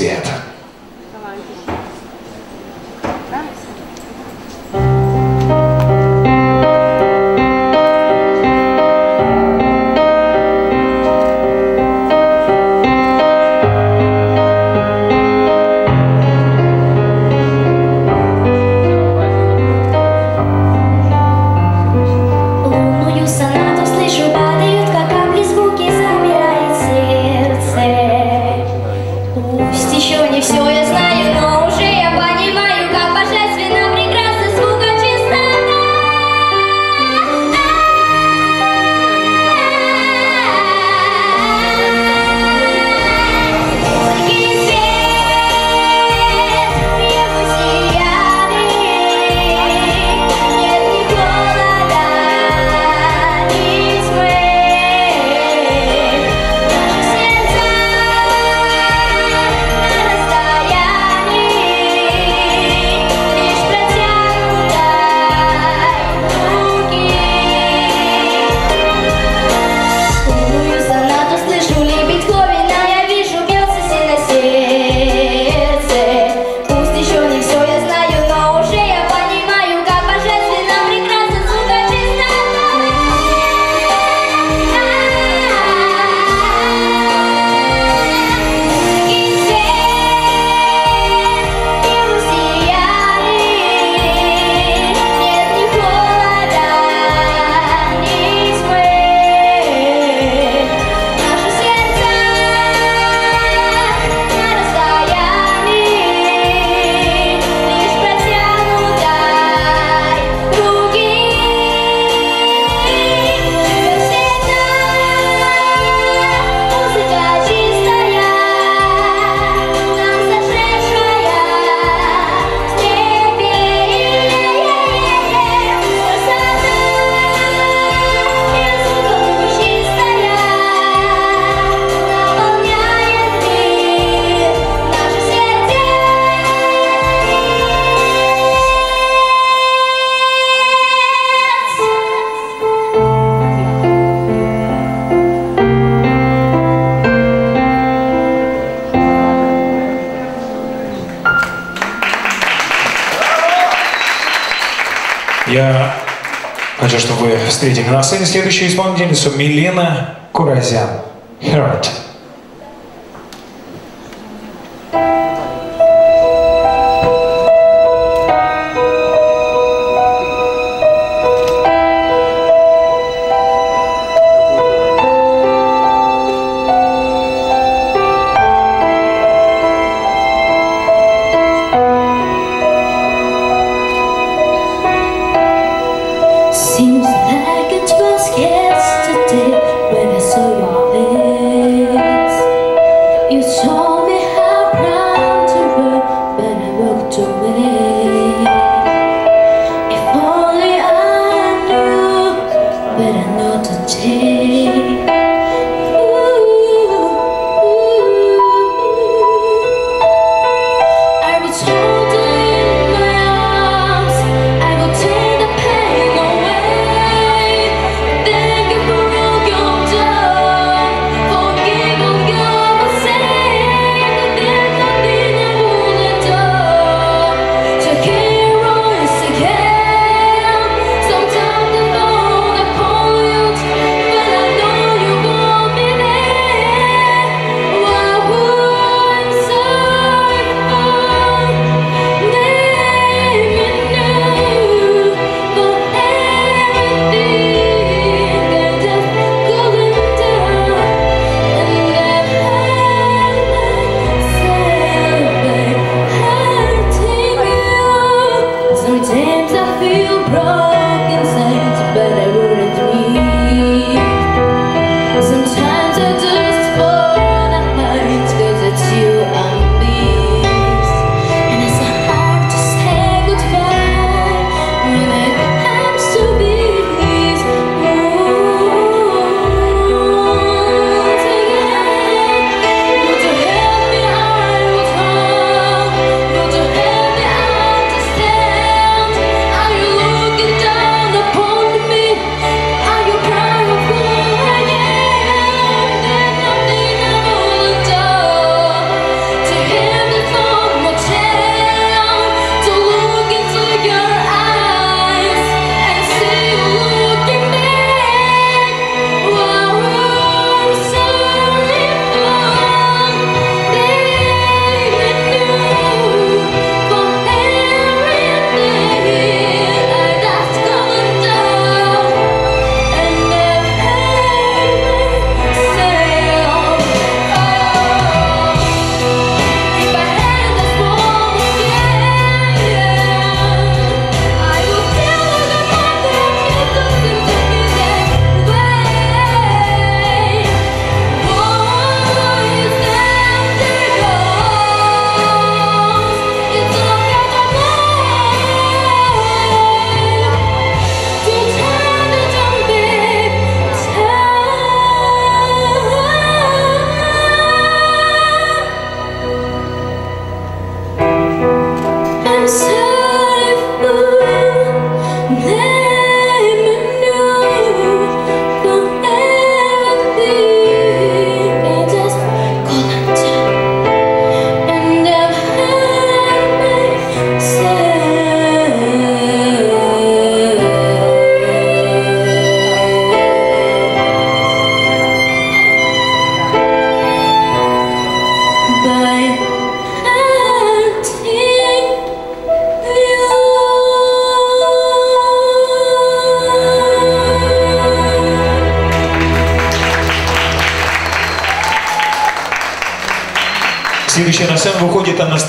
Yeah. Встретили на сцене следующую исполнительницу Милена Куразян. Heart.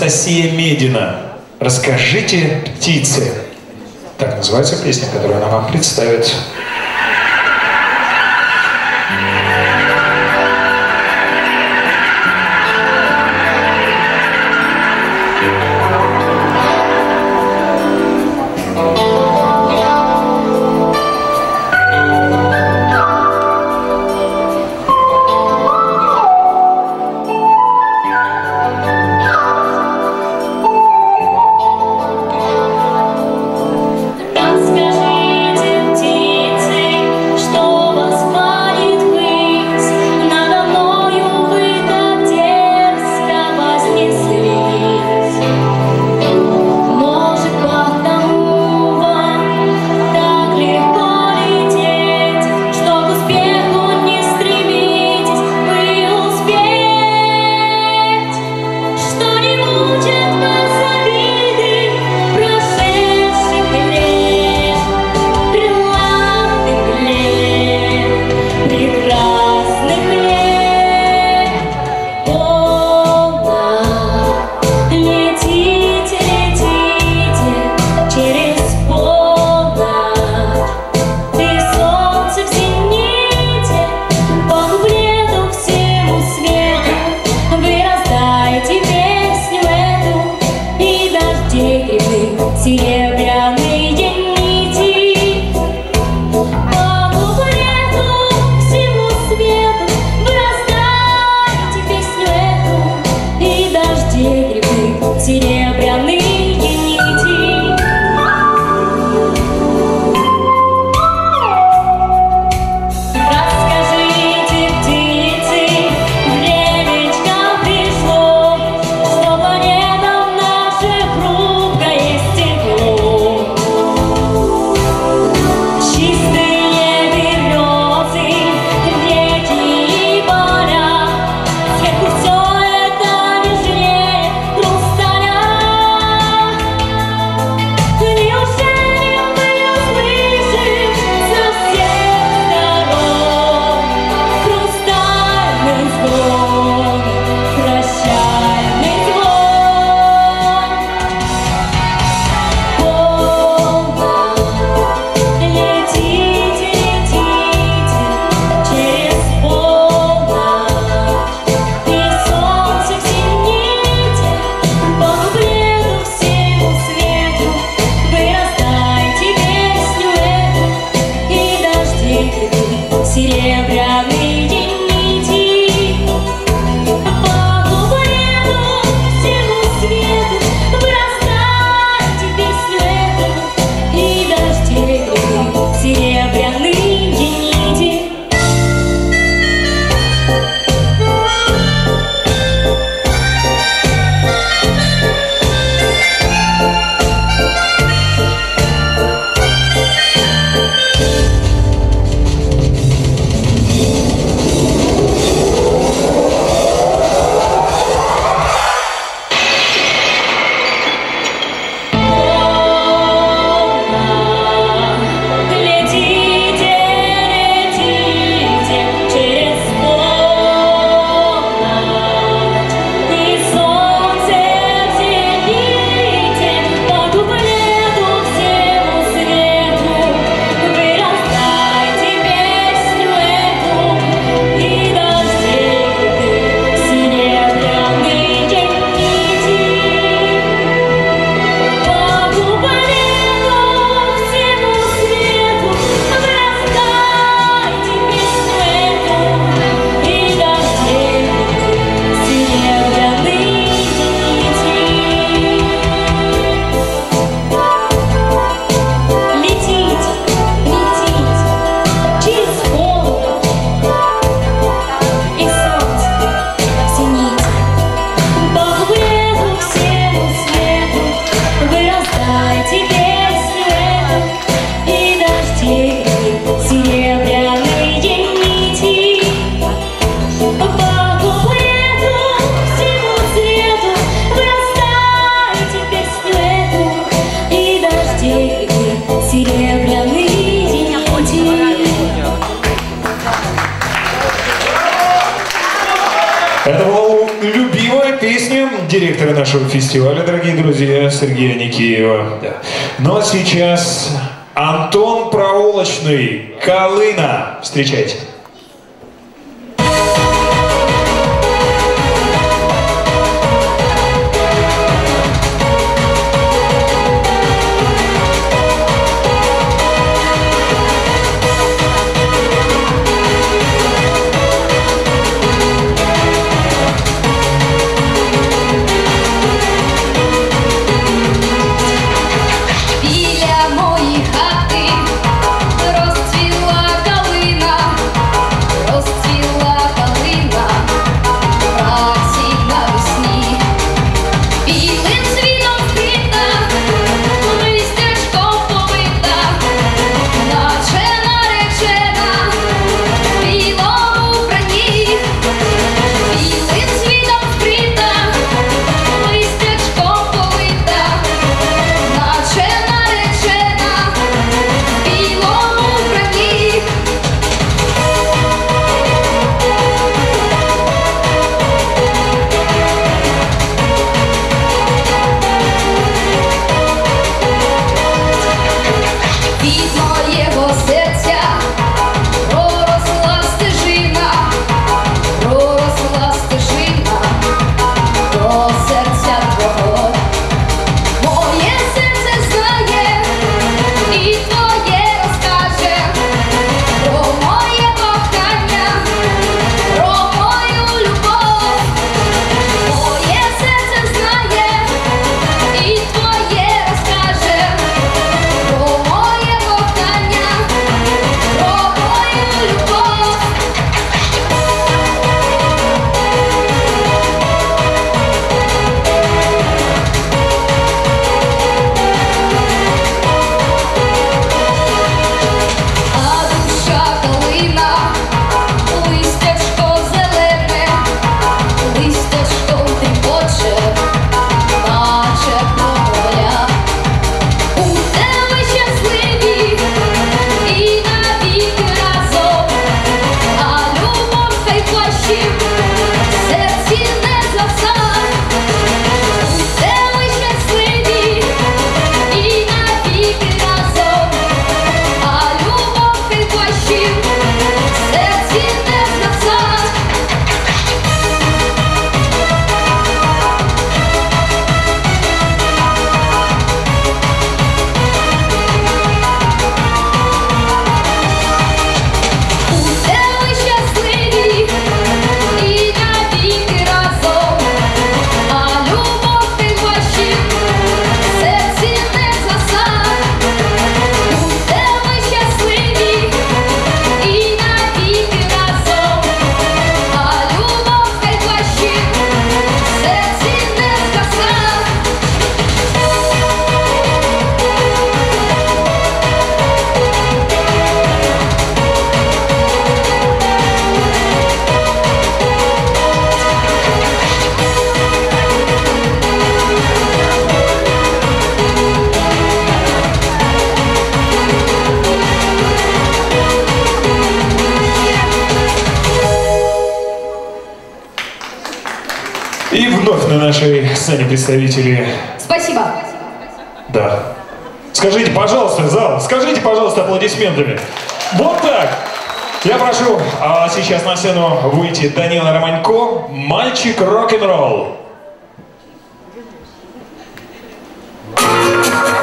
Анастасия Медина. Расскажите птице. Так называется песня, которую она вам представит. Директора нашего фестиваля, дорогие друзья, Сергея Никеева. Да. Ну а сейчас Антон Проулочный, Колына. Встречайте. Нашей сцене представители. Спасибо. Да. Скажите, пожалуйста, зал, скажите, пожалуйста, аплодисментами. Вот так. Я прошу а сейчас на сцену выйти Данила Романько, мальчик рок-н-ролл. А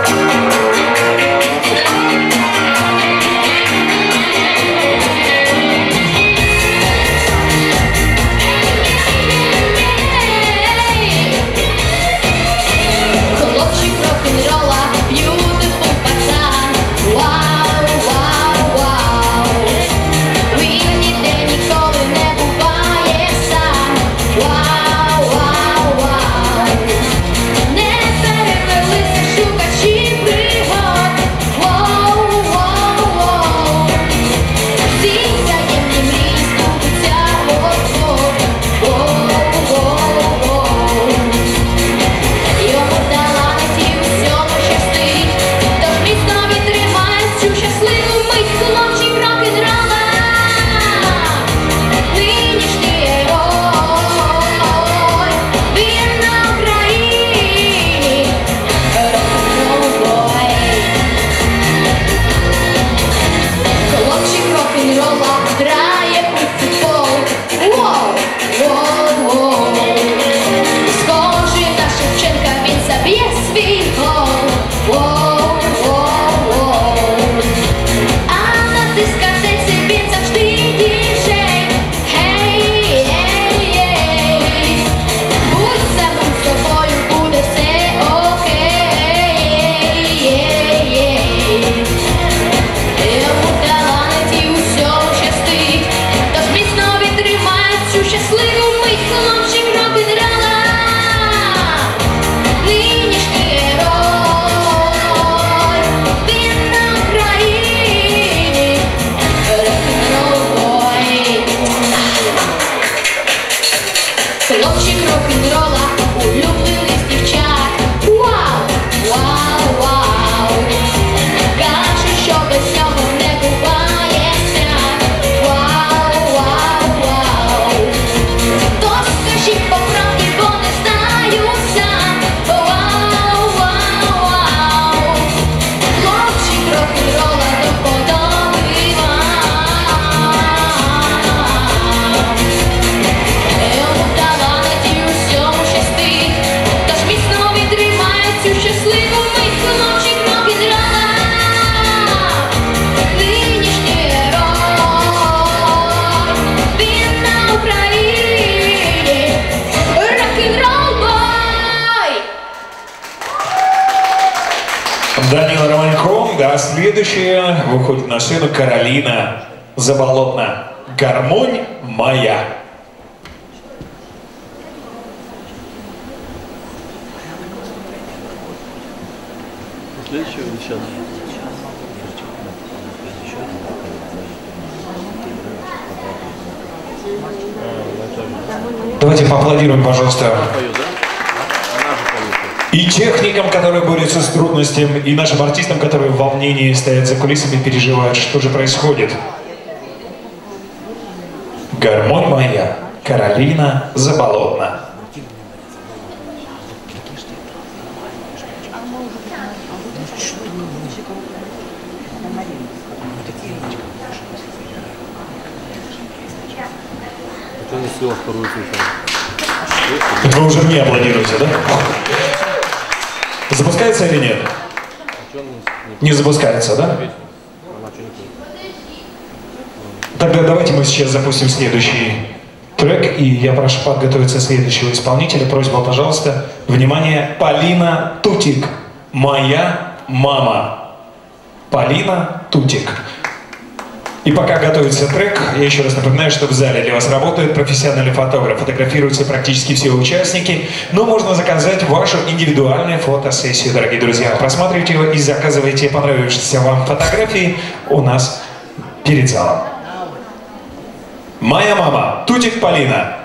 следующая выходит на сцену Каролина Заболотна. Гармонь моя. Следующего сейчас? Давайте поаплодируем, пожалуйста, и техникам, которые борются с трудностями, и нашим артистам, которые в волнении стоят за кулисами, переживают, что же происходит. Гармонь моя, Каролина Заболотна. Не? Это вы уже мне аплодируете, да? Запускается или нет? Не, запускается, да? Тогда давайте мы сейчас запустим следующий трек, и я прошу подготовиться следующего исполнителя. Просьба, пожалуйста, внимание, Полина Тутик, моя мама. Полина Тутик. И пока готовится трек, я еще раз напоминаю, что в зале для вас работает профессиональный фотограф. Фотографируются практически все участники, но можно заказать вашу индивидуальную фотосессию, дорогие друзья. Просматривайте его и заказывайте понравившиеся вам фотографии у нас перед залом. Моя мама, Тутик Полина.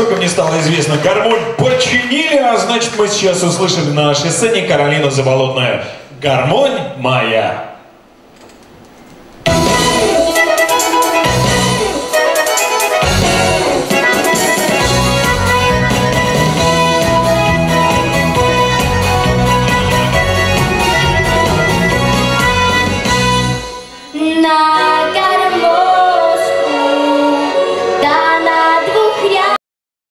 Насколько мне стало известно, гармонь починили, а значит мы сейчас услышали на нашей сцене Каролину Заболотную. Гармонь моя.